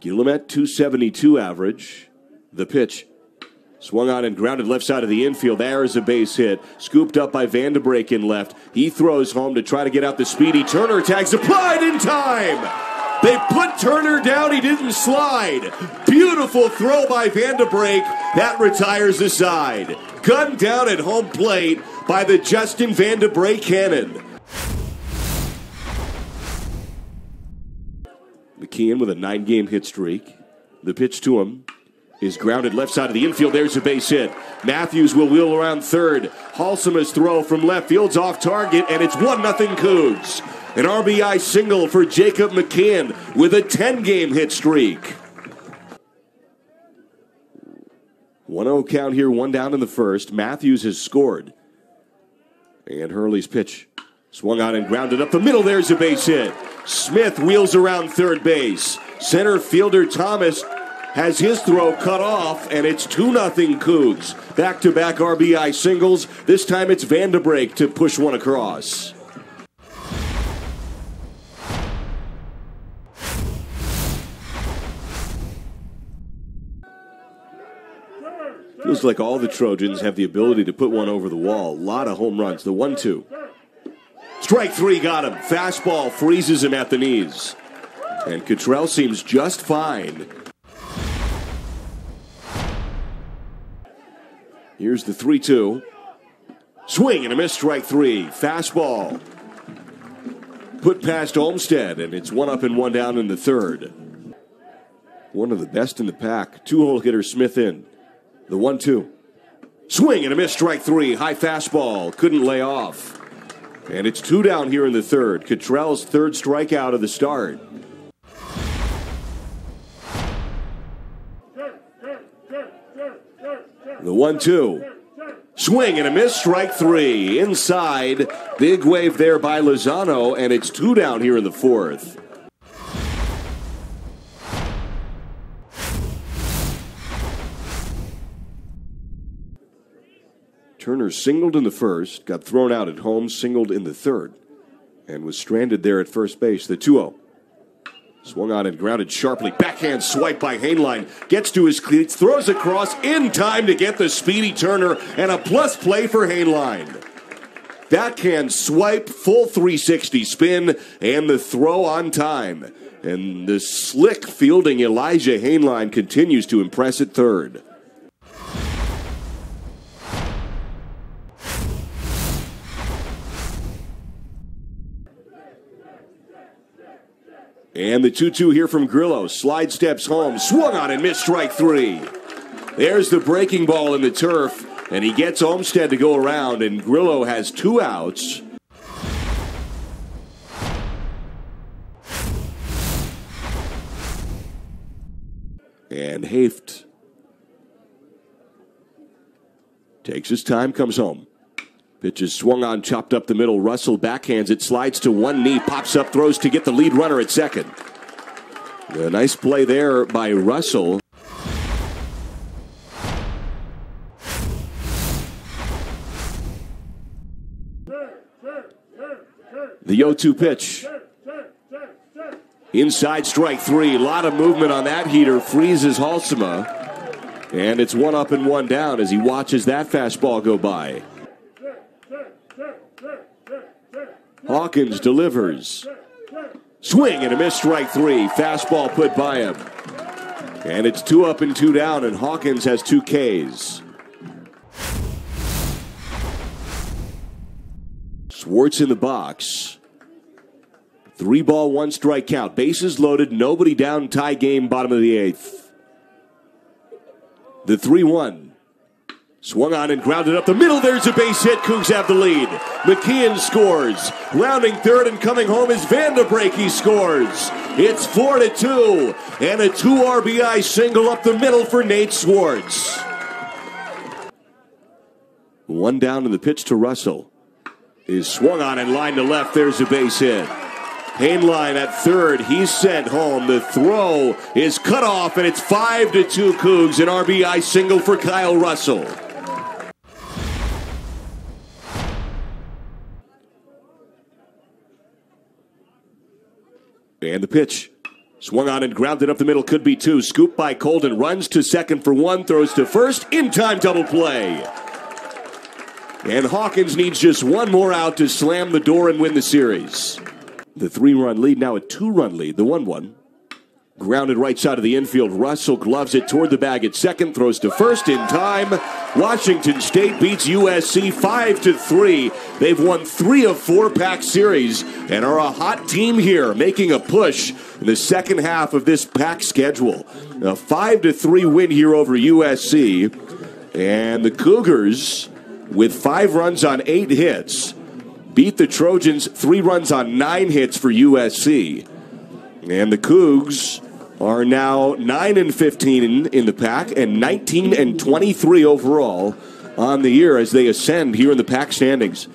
Guillemette 272 average. The pitch. Swung on and grounded left side of the infield. There is a base hit. Scooped up by Van De Brake in left. He throws home to try to get out the speedy. Turner tags applied in time. They put Turner down. He didn't slide. Beautiful throw by Van De Brake. That retires the side. Gunned down at home plate by the Justin Van De Brake cannon. McKeon with a nine game hit streak. The pitch to him is grounded left side of the infield. There's a base hit. Matthews will wheel around third. Halsema's throw from left field's off target, and it's 1 0 Cougs. An RBI single for Jacob McKeon with a 10 game hit streak. 1 0 count here, one down in the first. Matthews has scored. And Hurley's pitch swung on and grounded up the middle. There's a base hit. Smith wheels around third base. Center fielder Thomas has his throw cut off, and it's 2 0 Cougs. Back to back RBI singles. This time it's Van De Brake to push one across. Feels like all the Trojans have the ability to put one over the wall. A lot of home runs. The 1 2. Strike three got him. Fastball freezes him at the knees. And Cottrell seems just fine. Here's the 3 2. Swing and a miss, strike three. Fastball. Put past Olmstead, and it's one up and one down in the third. One of the best in the pack. Two hole hitter Smith in. The 1 2. Swing and a miss, strike three. High fastball. Couldn't lay off. And it's two down here in the third. Cottrell's third strikeout of the start. The 1 2. Swing and a miss, strike three. Inside. Big wave there by Lozano, and it's two down here in the fourth. Turner singled in the first, got thrown out at home, singled in the third, and was stranded there at first base. The 2 0. Swung on and grounded sharply. Backhand swipe by Hainline. Gets to his cleats, throws across in time to get the speedy Turner, and a plus play for Hainline. Backhand swipe, full 360 spin, and the throw on time. And the slick fielding Elijah Hainline continues to impress at third. And the 2 2 here from Grillo. Slide steps home. Swung on and missed strike three. There's the breaking ball in the turf. And he gets Olmstead to go around. And Grillo has two outs. And Haft takes his time, comes home. Pitch is swung on, chopped up the middle. Russell backhands it, slides to one knee, pops up, throws to get the lead runner at second. A nice play there by Russell. The 0 2 pitch. Inside strike three. A lot of movement on that heater. Freezes Halsema. And it's one up and one down as he watches that fastball go by. Hawkins delivers. Swing and a miss, strike three. Fastball put by him. And it's two up and two down, and Hawkins has two Ks. Swartz in the box. Three ball, one strike count. Bases loaded, nobody down, tie game, bottom of the eighth. The 3 1. Swung on and grounded up the middle. There's a base hit. Cougs have the lead. McKeon scores. Rounding third and coming home is Van De Brake. He scores. It's four to two, and a two RBI single up the middle for Nate Swartz. One down in the pitch to Russell is swung on and line to left. There's a base hit. Hainline at third. He's sent home. The throw is cut off, and it's five to two Cougs. An RBI single for Kyle Russell. And the pitch. Swung on and grounded up the middle, could be two. Scoop by Colden, runs to second for one, throws to first, in time double play. And Hawkins needs just one more out to slam the door and win the series. The three run lead, now a two run lead, the 1 1. Grounded right side of the infield. Russell gloves it toward the bag at second, throws to first in time. Washington State beats USC 5 to 3. They've won three of four Pac series and are a hot team here, making a push in the second half of this Pac schedule. A 5 to 3 win here over USC. And the Cougars, with five runs on eight hits, beat the Trojans three runs on nine hits for USC. And the Cougs are now 9 and 15 in the Pac and 19 and 23 overall on the year as they ascend here in the Pac standings.